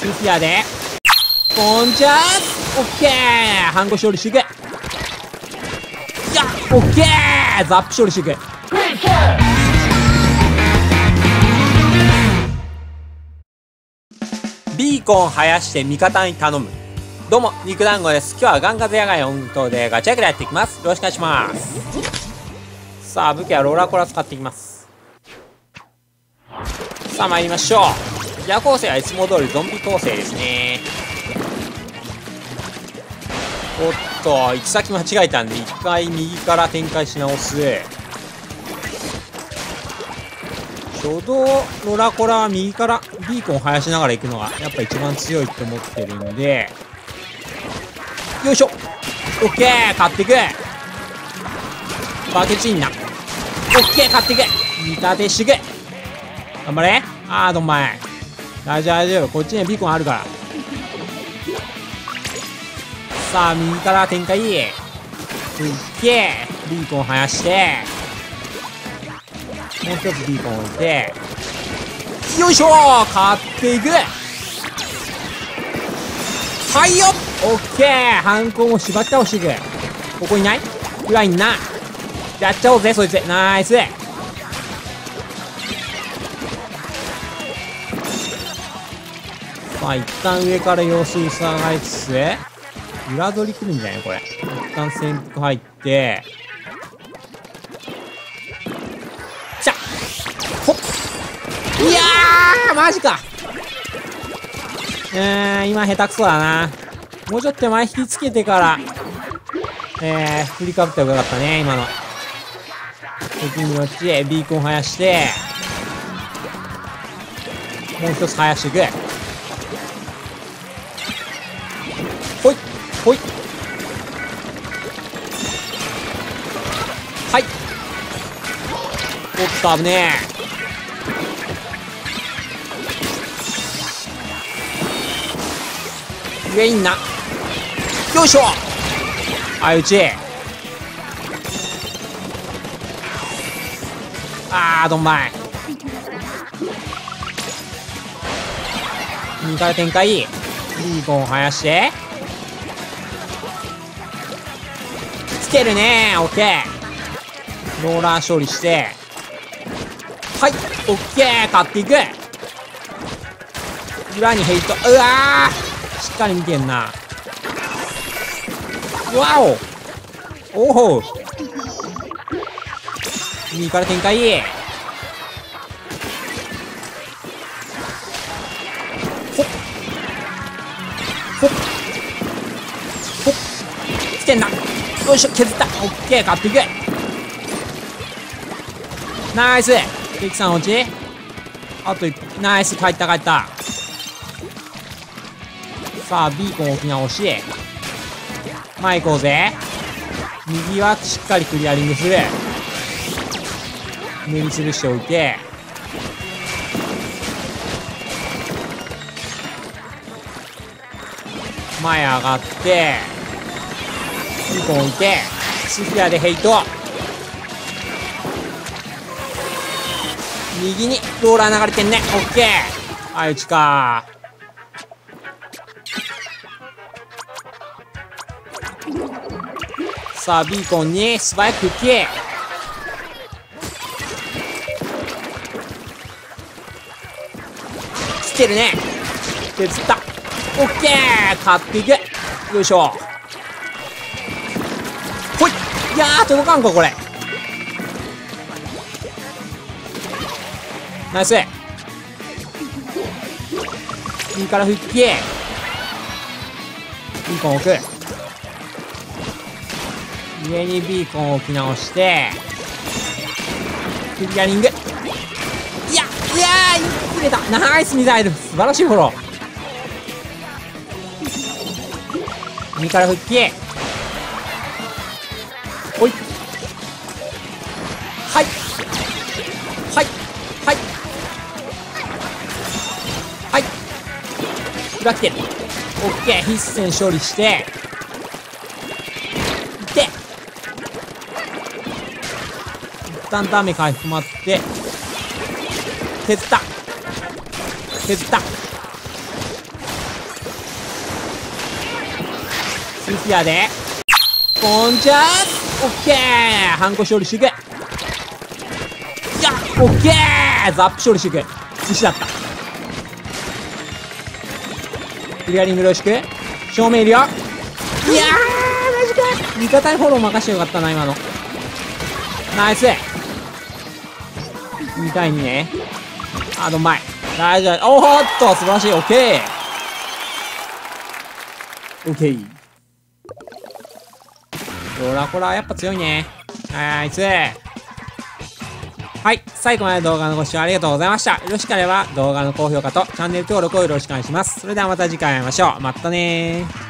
スフィアでポンチャーオッケー半後勝利していくいやオッケーザップ勝利していくビーコン生やして味方に頼むどうも肉団子です今日はガンガゼ野外音頭でガチャグラやっていきますよろしくお願いしますさあ武器はローラーコラ使っていきますさあ参りましょうギア構成はいつも通りゾンビ構成ですね。おっと行き先間違えたんで一回右から展開し直す初動ロラコラは右からビーコンを生やしながら行くのがやっぱ一番強いと思ってるんで。よいしょ。オッケー買っていく。バケツインナ。オッケー買っていく。見立てしてく。頑張れ。あーどんまい。大丈夫大丈夫。こっちにはビーコンあるから。さあ右から展開。オッケービーコン生やして。もう一つビーコン置いて。よいしょ買っていく。はいよ。オッケー。ハンコも縛って倒しいくここいない？うわいんな。やっちゃおうぜそいつ。ナイス。まあ一旦上から様子伺いつつ裏取り来るんじゃない？これ。一旦潜伏入って。しゃほっいやーマジか。えー、今下手くそだな。もうちょっと前引きつけてからえー、振りかぶったらよかったね今の。敵によってビーコン生やして。もう一つ生やしていく。ほいほい。はい。おっと危ねえ。上いんな。よいしょ。相打ち。あーどんまい。右から展開。リーコン生やして。つけるね。オッケー。ローラー処理して。はい。オッケー。買っていく。裏にヘイト。うわー。しっかり見てんな。わおおお右から展開。ほっ。ほっ。ほっ。つけんな。よいしょ削った。オッケー買っていく。ナイス。ケーキさん落ちあとナイス。帰った帰った。さあビーコン置き直し。前行こうぜ。右はしっかりクリアリングする。塗りつぶしておいて。前上がって。ビーコン置いてスフィアでヘイト。右にローラー流れてんね。オッケー。相打ちか。さあビーコンに素早く復帰つけるね。削った。オッケー。買っていくよいしょ。いやー届かんかこれ。ナイス。右から復帰ビーコン置く。上にビーコンを置き直して。クリアリング。いやいやー切れた。ナイスミサイル。素晴らしいフォロー。右から復帰おい。はい。はい。はい。はい。裏来てる。オッケー。必戦勝利して。で。一旦ダメ回復待って。削った。削った。スフィアで。ボンジャーッケーハンコ処理していく。いや、オッケーザップ処理していく。寿司だった。クリアリングよろしく。正面いるよ。いやー、マジか。味方にフォロー任してよかったな、今の。ナイス。2対2ね。あ、どんまい。大丈夫。おーっと、素晴らしい。オッケー。オッケー。ドラコラやっぱ強いね。あいつ？はい。最後まで動画のご視聴ありがとうございました。よろしければ動画の高評価とチャンネル登録をよろしくお願いします。それではまた次回会いましょう。またねー。